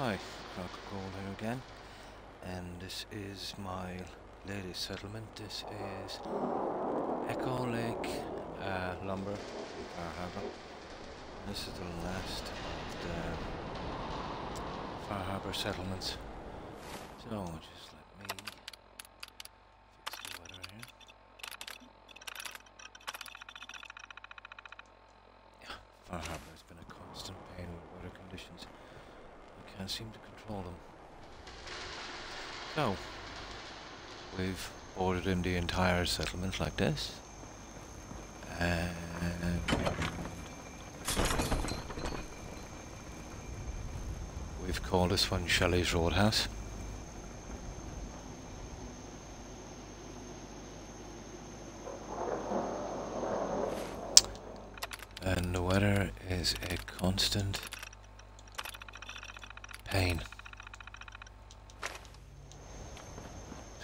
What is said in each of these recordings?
Hi, Croc o Gold here again, and this is my latest settlement. This is Echo Lake uh, Lumber, Far Harbour. This is the last of the Far Harbour settlements. So, just let me fix the weather here. Yeah, Far Harbour has been a constant pain with weather conditions. I can't seem to control them. So, we've ordered in the entire settlement like this. And we've called this one Shelley's Roadhouse. And the weather is a constant pain.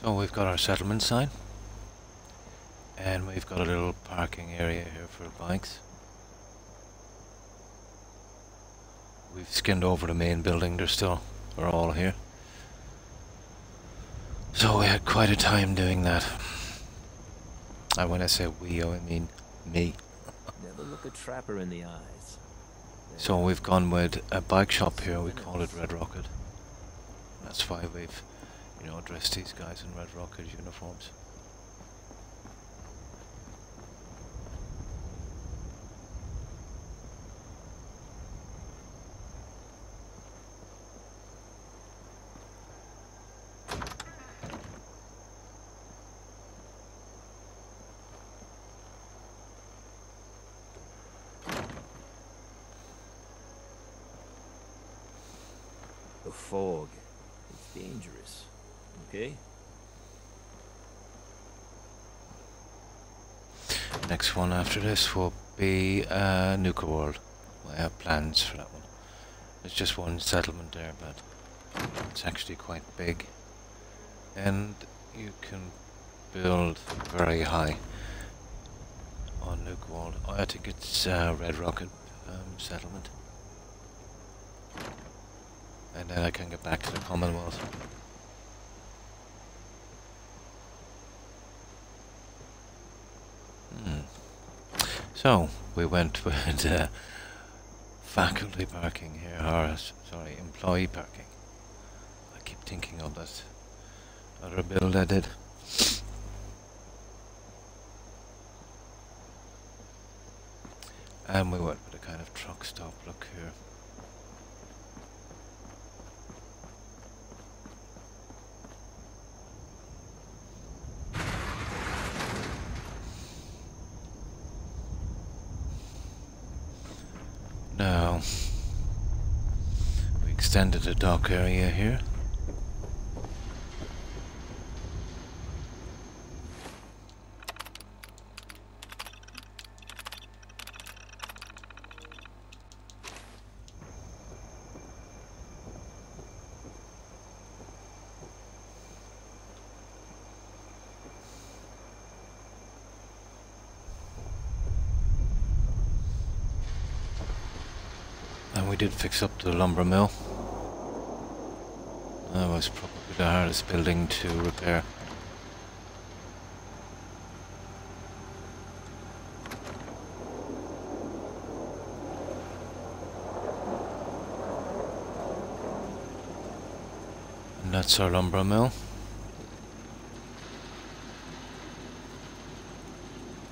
So we've got our settlement sign. And we've got a little parking area here for bikes. We've skinned over the main building, they're still, they're all here. So we had quite a time doing that. And when I say we, I mean me. Never look a trapper in the eyes. So we've gone with a bike shop here, we call it Red Rocket. That's why we've, you know, dressed these guys in Red Rocket uniforms. Fog. It's dangerous. Okay? Next one after this will be uh, Nuka World. We have plans for that one. There's just one settlement there, but it's actually quite big. And you can build very high on Nuka World. I think it's uh, Red Rocket um, settlement. And then I can get back to the Commonwealth. Hmm. So, we went with uh, faculty parking here, or s- sorry, employee parking. I keep thinking of that other build I did. And we went with a kind of truck stop look here. Now, we extended the dock area here. We did fix up the lumber mill. That was probably the hardest building to repair. And that's our lumber mill.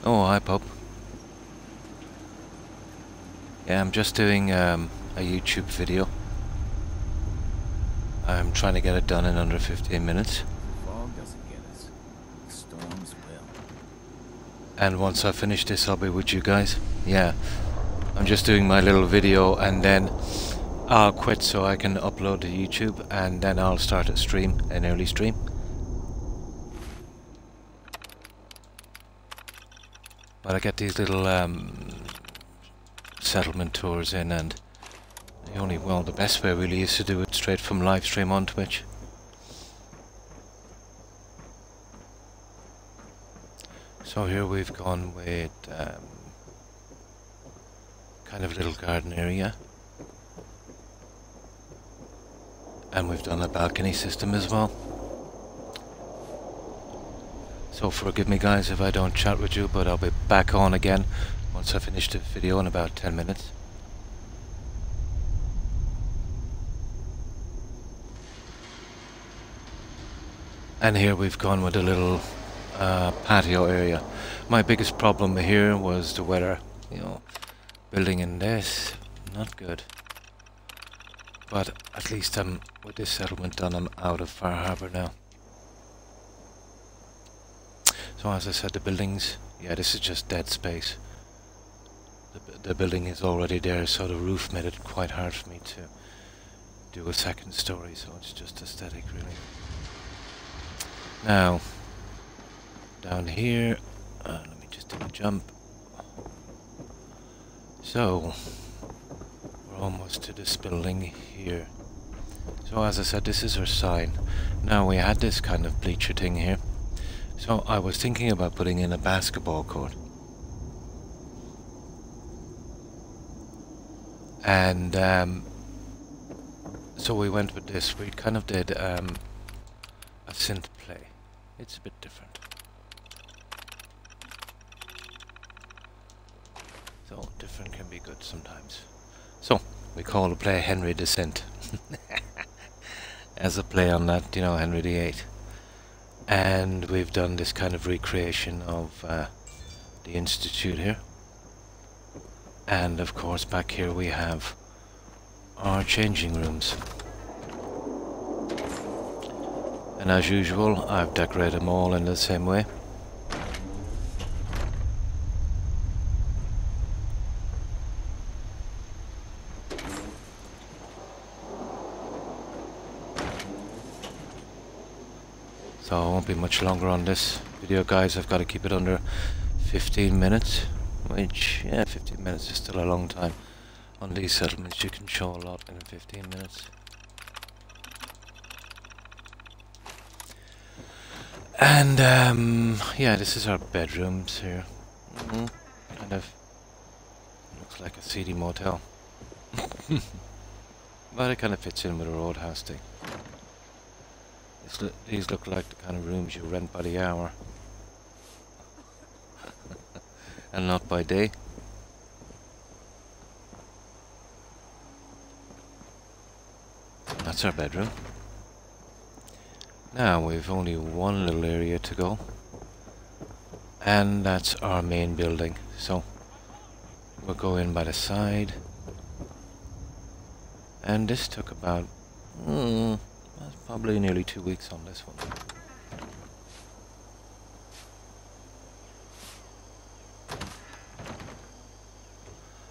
Oh, hi, Pop. Yeah, I'm just doing um, a YouTube video. I'm trying to get it done in under 15 minutes. And once I finish this, I'll be with you guys. Yeah. I'm just doing my little video and then I'll quit so I can upload to YouTube and then I'll start a stream, an early stream. But I get these little um, settlement tours in and the only, well, the best way really is to do it straight from live stream on Twitch. So here we've gone with um, kind of a little garden area. And we've done a balcony system as well. So forgive me guys if I don't chat with you, but I'll be back on again once I finish the video in about 10 minutes. And here we've gone with a little uh, patio area. My biggest problem here was the weather. You know, building in this, not good. But at least I'm with this settlement done, I'm out of Far Harbor now. So as I said, the buildings, yeah, this is just dead space. The, the building is already there, so the roof made it quite hard for me to do a second story, so it's just aesthetic really. Now, down here, uh, let me just do a jump. So, we're almost to this building here. So as I said, this is our sign. Now we had this kind of bleacher thing here. So I was thinking about putting in a basketball court. And um, so we went with this. We kind of did um, a synth play. It's a bit different. So different can be good sometimes. So we call the play Henry the Synth. As a play on that, you know, Henry VIII. And we've done this kind of recreation of uh, the Institute here. And of course back here we have our changing rooms. And as usual, I've decorated them all in the same way. So I won't be much longer on this video guys, I've got to keep it under 15 minutes. Which, yeah, 15 minutes is still a long time. On these settlements you can show a lot in 15 minutes. And, um, yeah, this is our bedrooms here. Mm -hmm. Kind of looks like a seedy motel. but it kind of fits in with our old house thing. These look like the kind of rooms you rent by the hour. and not by day. That's our bedroom. Now we've only one little area to go. And that's our main building. So we'll go in by the side. And this took about mm, probably nearly two weeks on this one.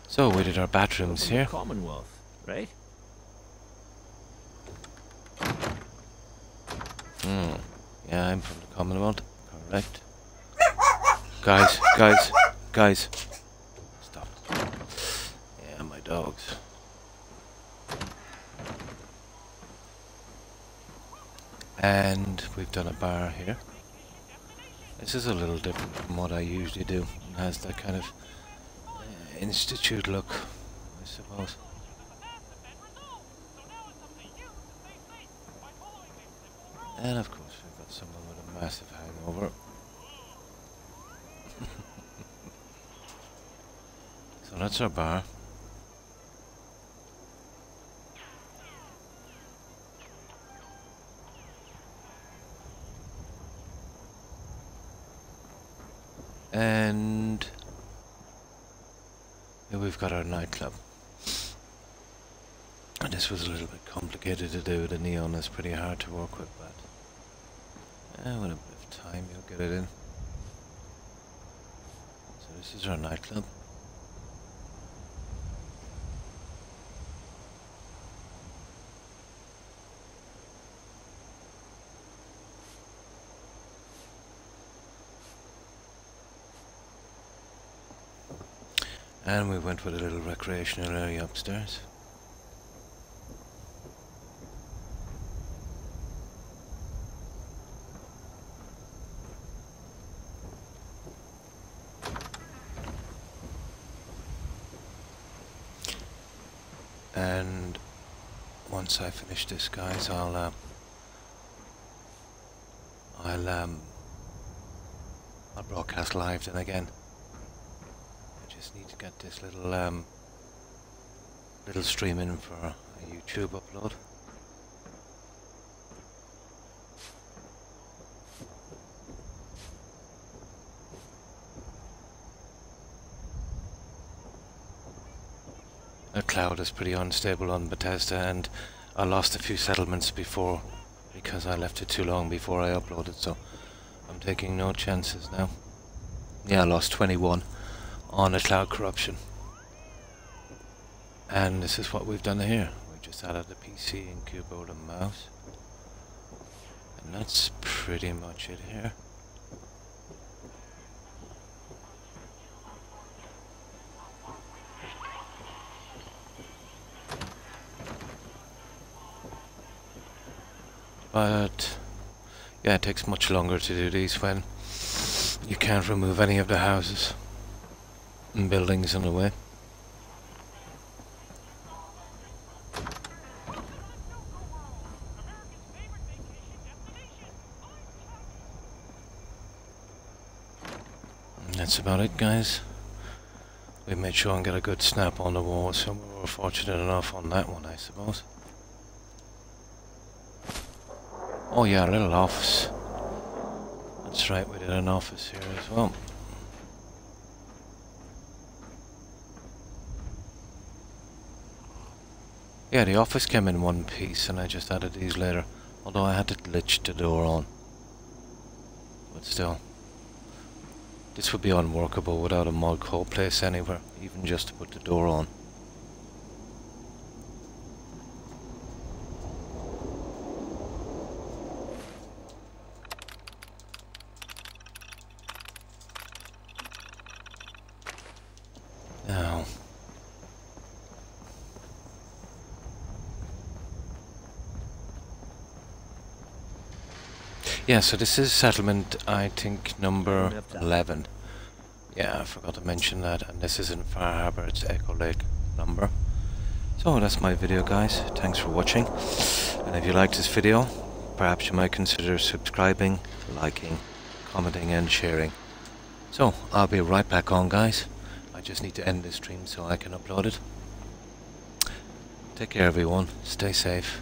So we did our bathrooms here. Commonwealth, right? Hmm. Yeah, I'm from the Commonwealth. Correct. guys, guys, guys. Stop. Yeah, my dogs. And we've done a bar here. This is a little different from what I usually do. It has that kind of institute look, I suppose. And of course someone with a massive hangover. so that's our bar. And here we've got our nightclub. And this was a little bit complicated to do. The neon is pretty hard to work with, but eh, with a bit of time you'll get it in. So this is our nightclub. And we went with a little recreational area upstairs. Once I finish this, guys, I'll um, I'll um, I'll broadcast live then again. I just need to get this little um, little stream in for a YouTube upload. The cloud is pretty unstable on Bethesda and I lost a few settlements before because I left it too long before I uploaded so I'm taking no chances now. Yeah, I lost 21 on a cloud corruption. And this is what we've done here. We just added a PC and keyboard and mouse. And that's pretty much it here. But yeah, it takes much longer to do these when you can't remove any of the houses and buildings in the way. That's about it, guys. We made sure and get a good snap on the wall, so we were fortunate enough on that one, I suppose. Oh yeah, a little office. That's right, we did an office here as well. Yeah, the office came in one piece and I just added these later. Although I had to glitch the door on. But still. This would be unworkable without a mod code place anywhere, even just to put the door on. Now. Yeah, so this is settlement, I think, number 11. Yeah, I forgot to mention that. And this is in Far Harbor, it's Echo Lake Lumber. So that's my video, guys. Thanks for watching. And if you liked this video, perhaps you might consider subscribing, liking, commenting, and sharing. So, I'll be right back on, guys. I just need to end this stream so I can upload it. Take care, everyone. Stay safe.